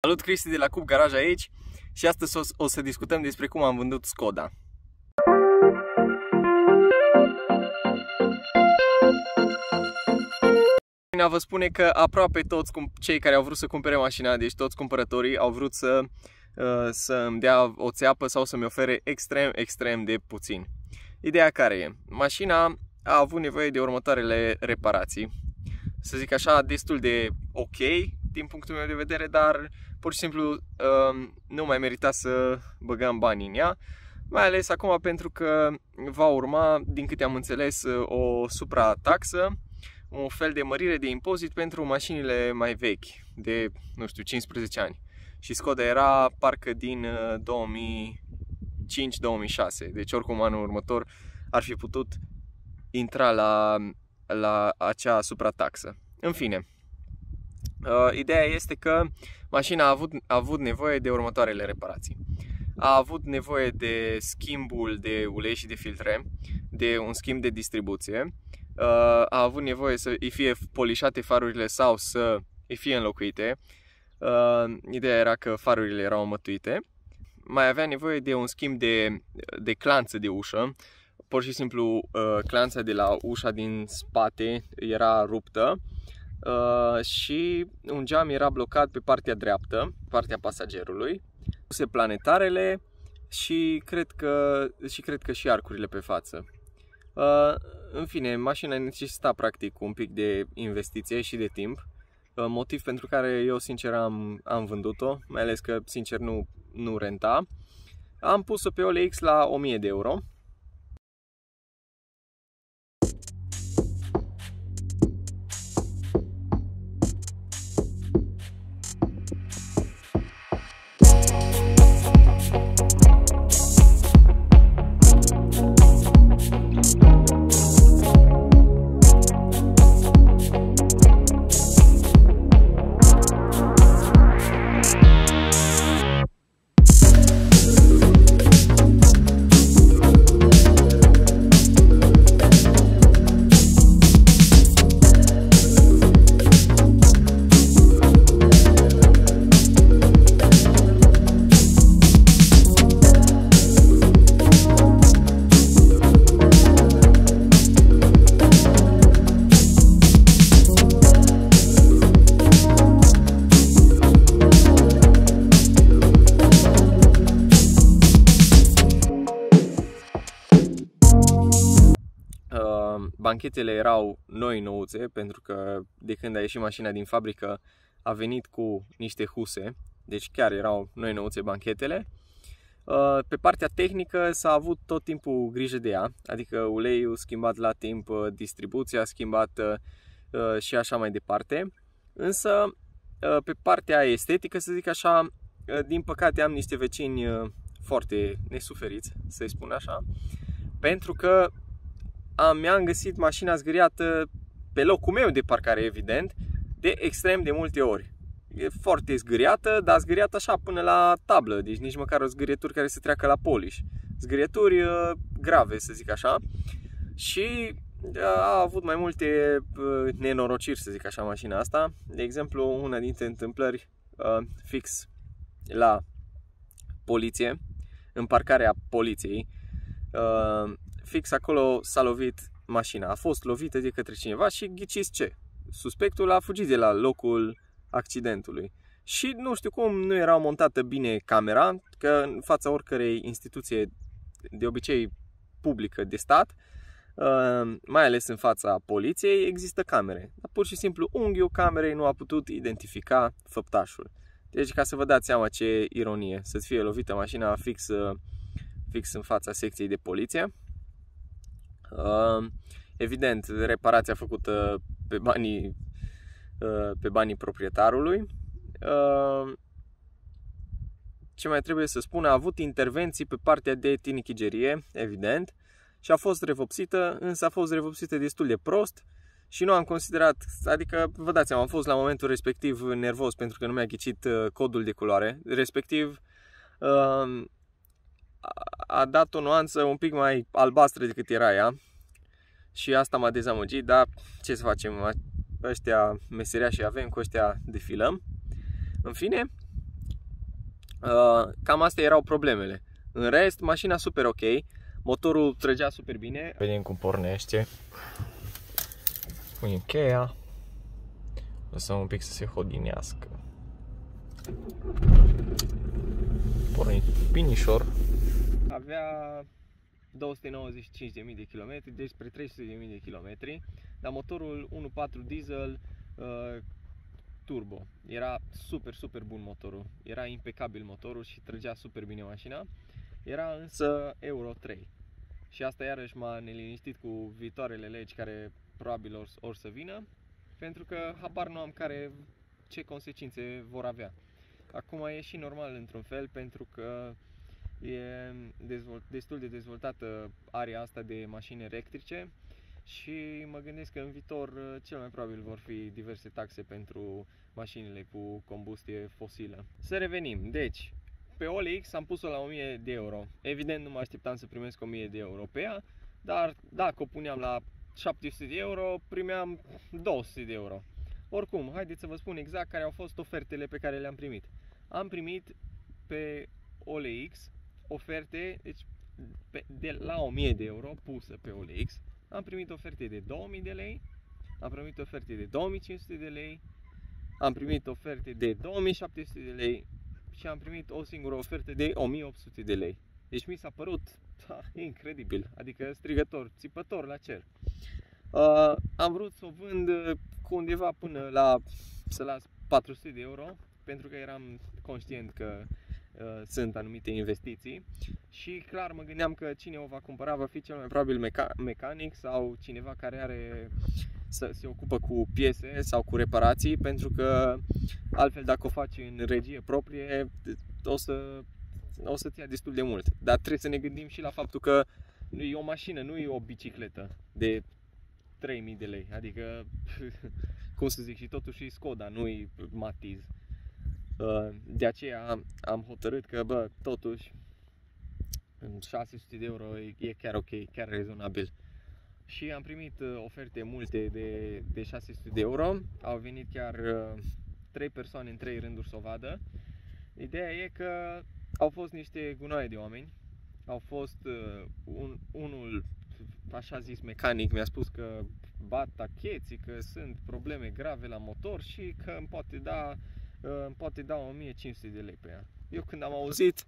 Salut Cristi de la Cup Garaj aici și astăzi o, o să discutăm despre cum am vândut Skoda. Vă spune că aproape toți cei care au vrut să cumpere mașina, deci toți cumpărătorii au vrut să, uh, să îmi dea o țeapă sau să-mi ofere extrem, extrem de puțin. Ideea care e? Mașina a avut nevoie de următoarele reparații. Să zic așa, destul de ok din punctul meu de vedere, dar pur și simplu um, nu mai merita să băgăm bani în ea, mai ales acum pentru că va urma, din câte am înțeles, o suprataxă, un fel de mărire de impozit pentru mașinile mai vechi, de, nu știu, 15 ani. Și Skoda era parcă din 2005-2006, uh, deci oricum anul următor ar fi putut intra la, la acea suprataxă. În fine, Uh, ideea este că mașina a avut, a avut nevoie de următoarele reparații. A avut nevoie de schimbul de ulei și de filtre, de un schimb de distribuție, uh, a avut nevoie să îi fie polișate farurile sau să îi fie înlocuite. Uh, ideea era că farurile erau mătuite. Mai avea nevoie de un schimb de, de clanță de ușă, pur și simplu clanța de la ușa din spate era ruptă Uh, și un geam era blocat pe partea dreaptă, partea pasagerului, puse planetarele și cred că și, cred că și arcurile pe față. Uh, în fine, mașina necesita practic un pic de investiție și de timp, uh, motiv pentru care eu sincer am, am vândut-o, mai ales că sincer nu, nu renta. Am pus-o pe OLX la 1000 de euro, banchetele erau noi nouțe, pentru că de când a ieșit mașina din fabrică a venit cu niște huse, deci chiar erau noi nouțe banchetele. Uh, pe partea tehnică s-a avut tot timpul grijă de ea, adică uleiul schimbat la timp, uh, distribuția schimbată uh, și așa mai departe. Însă pe partea estetică, să zic așa, din păcate am niște vecini foarte nesuferiți, să-i spun așa, pentru că am, mi-am găsit mașina zgâriată pe locul meu de parcare, evident, de extrem de multe ori. E foarte zgâriată, dar zgâriată așa până la tablă, deci nici măcar o zgârieturi care se treacă la polish. Zgârieturi uh, grave, să zic așa. Și uh, a avut mai multe uh, nenorociri, să zic așa, mașina asta. De exemplu, una dintre întâmplări uh, fix la poliție, în parcarea poliției, uh, fix acolo s-a lovit mașina. A fost lovită de către cineva și ghiciți ce? Suspectul a fugit de la locul accidentului. Și nu știu cum nu era montată bine camera, că în fața oricărei instituție de obicei publică de stat, uh, mai ales în fața poliției, există camere. Dar pur și simplu unghiul camerei nu a putut identifica făptașul. Deci ca să vă dați seama ce ironie, să-ți fie lovită mașina fix, uh, fix în fața secției de poliție. Evident, reparația făcută pe banii, pe banii proprietarului. Ce mai trebuie să spun, a avut intervenții pe partea de tinichigerie, evident, și a fost revopsită, însă a fost revopsită destul de prost și nu am considerat, adică vă dați seama, am fost la momentul respectiv nervos pentru că nu mi-a ghicit codul de culoare, respectiv a dat o nuanță un pic mai albastră decât era ea și asta m-a dezamăgit, dar ce să facem, ăștia și avem, cu ăștia defilăm. În fine, Uh, cam astea erau problemele. În rest, mașina super ok, motorul trăgea super bine. Vedem cum pornește. Punem cheia. Lăsăm un pic să se hodinească. Pornit pinișor. Avea 295.000 de km, deci spre 300.000 de km, dar motorul 1.4 diesel uh, turbo. Era super, super bun motorul. Era impecabil motorul și trăgea super bine mașina. Era însă Euro 3. Și asta iarăși m-a neliniștit cu viitoarele legi care probabil or, or să vină, pentru că habar nu am care ce consecințe vor avea. Acum e și normal într-un fel pentru că e dezvolt, destul de dezvoltată area asta de mașini electrice și mă gândesc că în viitor uh, cel mai probabil vor fi diverse taxe pentru mașinile cu combustie fosilă. Să revenim, deci pe OLX am pus-o la 1000 de euro. Evident nu mă așteptam să primesc 1000 de euro pe ea, dar dacă o puneam la 700 de euro, primeam 200 de euro. Oricum, haideți să vă spun exact care au fost ofertele pe care le-am primit. Am primit pe OLX oferte deci, pe, de la 1000 de euro pusă pe OLX. Am primit oferte de 2000 de lei, am primit oferte de 2500 de lei, am primit oferte de 2700 de lei și am primit o singură ofertă de 1800 de lei. Deci mi s-a părut da, incredibil, adică strigător, țipător la cer. Uh, am vrut să o vând cu undeva până la, să las 400 de euro, pentru că eram conștient că uh, sunt anumite investiții și clar mă gândeam că cine o va cumpăra va fi cel mai probabil meca- mecanic sau cineva care are să se ocupă cu piese sau cu reparații, pentru că altfel dacă o faci în regie proprie o să, o să-ți ia destul de mult. Dar trebuie să ne gândim și la faptul că e o mașină, nu e o bicicletă de 3000 de lei, adică cum să zic și totuși e Skoda, nu e Matiz. Uh, de aceea am hotărât că, bă, totuși 600 de euro e chiar ok, chiar rezonabil și am primit uh, oferte multe de, de 600 de euro. Au venit chiar uh, 3 persoane în 3 rânduri să o vadă. Ideea e că au fost niște gunoaie de oameni. Au fost uh, un, unul, așa zis, mecanic, mi-a spus că bat tacheții, că sunt probleme grave la motor și că îmi poate da, uh, îmi poate da 1500 de lei pe ea. Eu când am auzit,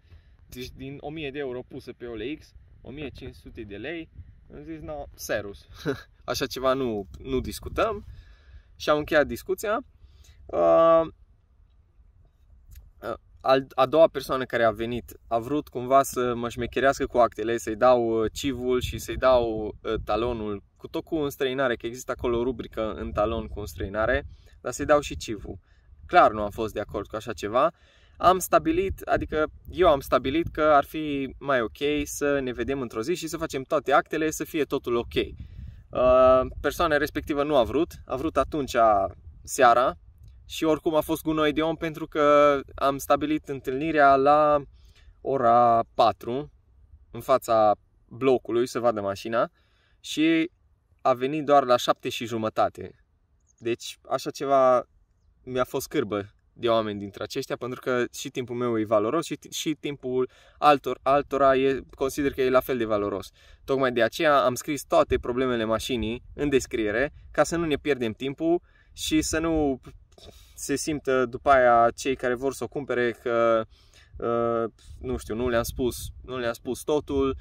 deci din 1000 de euro pusă pe OLX, 1500 de lei, am zis, no, serus, așa ceva nu, nu discutăm și am încheiat discuția. Uh, a doua persoană care a venit a vrut cumva să mă șmecherească cu actele, să-i dau uh, civul și să-i dau uh, talonul cu tot cu înstrăinare, că există acolo o rubrică în talon cu înstrăinare, dar să-i dau și civul. Clar nu am fost de acord cu așa ceva am stabilit, adică eu am stabilit că ar fi mai ok să ne vedem într-o zi și să facem toate actele, să fie totul ok. Uh, persoana respectivă nu a vrut, a vrut atunci seara și oricum a fost gunoi de om pentru că am stabilit întâlnirea la ora 4 în fața blocului să vadă mașina și a venit doar la 7 și jumătate. Deci așa ceva mi-a fost cârbă de oameni dintre aceștia, pentru că și timpul meu e valoros și, și timpul altor, altora e, consider că e la fel de valoros. Tocmai de aceea am scris toate problemele mașinii în descriere, ca să nu ne pierdem timpul și să nu se simtă după aia cei care vor să o cumpere că, uh, nu știu, nu le-am spus, nu le-am spus totul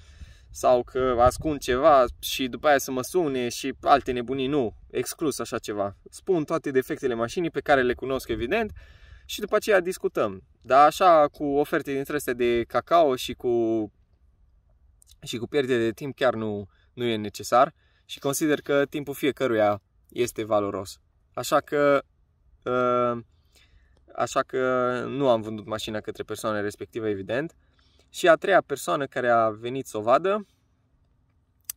sau că ascund ceva și după aia să mă sune și alte nebunii, nu, exclus așa ceva. Spun toate defectele mașinii pe care le cunosc evident și după aceea discutăm. Dar așa, cu oferte dintre astea de cacao și cu, și cu pierdere de timp chiar nu, nu e necesar și consider că timpul fiecăruia este valoros. Așa că, uh, așa că nu am vândut mașina către persoana respectivă, evident. Și a treia persoană care a venit să o vadă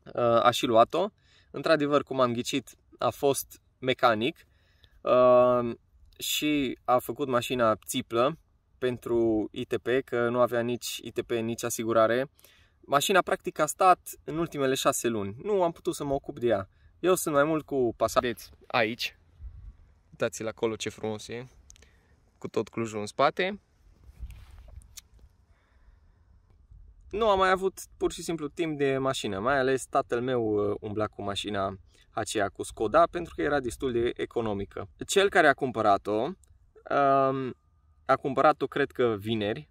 uh, a și luat-o. Într-adevăr, cum am ghicit, a fost mecanic. Uh, și a făcut mașina țiplă pentru ITP, că nu avea nici ITP, nici asigurare. Mașina practic a stat în ultimele șase luni. Nu am putut să mă ocup de ea. Eu sunt mai mult cu pasageți aici. Uitați-l acolo ce frumos e. Cu tot Clujul în spate. Nu am mai avut pur și simplu timp de mașină, mai ales tatăl meu uh, umbla cu mașina aceea cu Skoda pentru că era destul de economică. Cel care a cumpărat-o, um, a cumpărat-o cred că vineri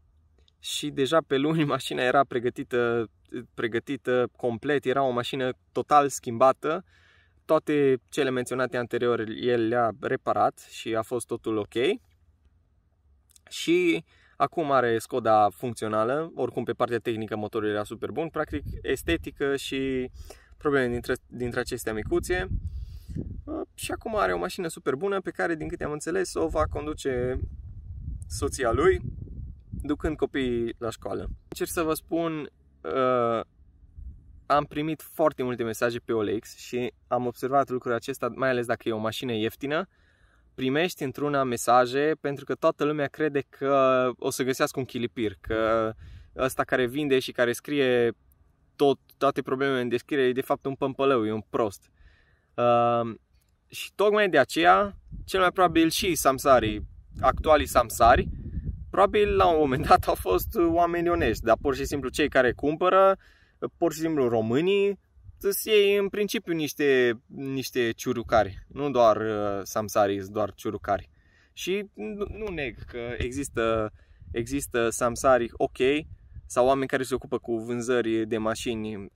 și deja pe luni mașina era pregătită, pregătită complet, era o mașină total schimbată, toate cele menționate anterior el le-a reparat și a fost totul ok. Și acum are Skoda funcțională, oricum pe partea tehnică motorul era super bun, practic estetică și probleme dintre, dintre acestea micuțe. Și acum are o mașină super bună pe care, din câte am înțeles, o va conduce soția lui, ducând copiii la școală. Încerc să vă spun, uh, am primit foarte multe mesaje pe OLX și am observat lucrul acesta, mai ales dacă e o mașină ieftină, primești într-una mesaje pentru că toată lumea crede că o să găsească un chilipir, că ăsta care vinde și care scrie tot, toate problemele în descriere e de fapt un pămpălău, e un prost. Uh, și tocmai de aceea, cel mai probabil și samsari, actualii samsari, probabil la un moment dat au fost oameni onești, dar pur și simplu cei care cumpără, pur și simplu românii, să iei în principiu niște, niște ciurucari, nu doar uh, samsari, doar ciurucari. Și nu, nu neg că există, există samsari ok, sau oameni care se ocupă cu vânzări de mașini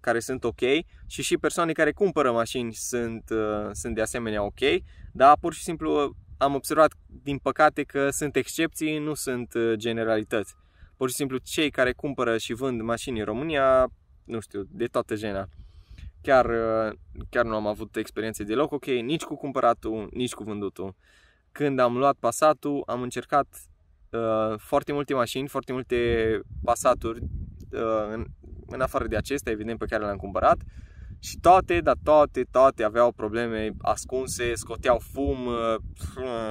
care sunt ok și și persoane care cumpără mașini sunt, uh, sunt de asemenea ok, dar pur și simplu am observat din păcate că sunt excepții, nu sunt uh, generalități. Pur și simplu cei care cumpără și vând mașini în România, nu știu, de toată jena. Chiar, uh, chiar nu am avut experiențe deloc ok, nici cu cumpăratul, nici cu vândutul. Când am luat pasatul, am încercat uh, foarte multe mașini, foarte multe pasaturi uh, în, în afară de acestea, evident, pe care le-am cumpărat și toate, dar toate, toate aveau probleme ascunse, scoteau fum, uh,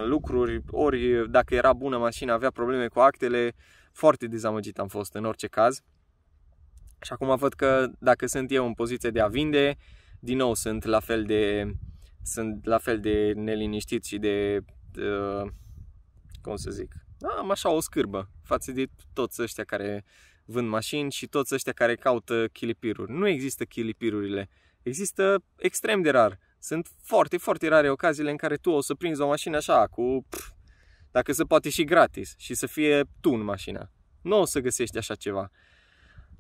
lucruri, ori dacă era bună mașina avea probleme cu actele, foarte dezamăgit am fost în orice caz. Și acum văd că dacă sunt eu în poziție de a vinde, din nou sunt la fel de, sunt la fel de neliniștit și de, de cum să zic, am așa o scârbă față de toți ăștia care vând mașini și toți ăștia care caută chilipiruri. Nu există chilipirurile. Există extrem de rar. Sunt foarte, foarte rare ocaziile în care tu o să prinzi o mașină așa, cu, pf, dacă se poate și gratis, și să fie tu în mașina. Nu o să găsești așa ceva.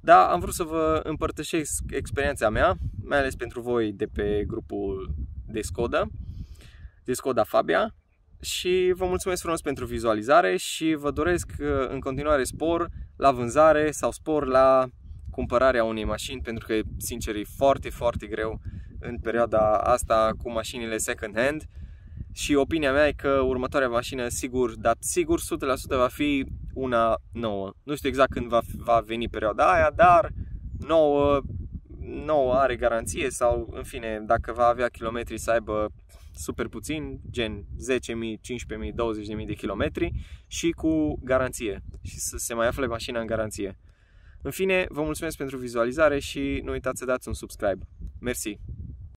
Dar am vrut să vă împărtășesc experiența mea, mai ales pentru voi de pe grupul de Skoda, de Skoda Fabia, și vă mulțumesc frumos pentru vizualizare și vă doresc uh, în continuare spor la vânzare sau spor la cumpărarea unei mașini pentru că sincer e foarte, foarte greu în perioada asta cu mașinile second hand. Și opinia mea e că următoarea mașină sigur, dar sigur 100% va fi una nouă. Nu știu exact când va, va veni perioada aia, dar nouă, nouă are garanție sau în fine dacă va avea kilometri să aibă super puțin, gen 10.000, 15.000, 20.000 de kilometri și cu garanție și să se mai afle mașina în garanție. În fine, vă mulțumesc pentru vizualizare și nu uitați să dați un subscribe. Mersi!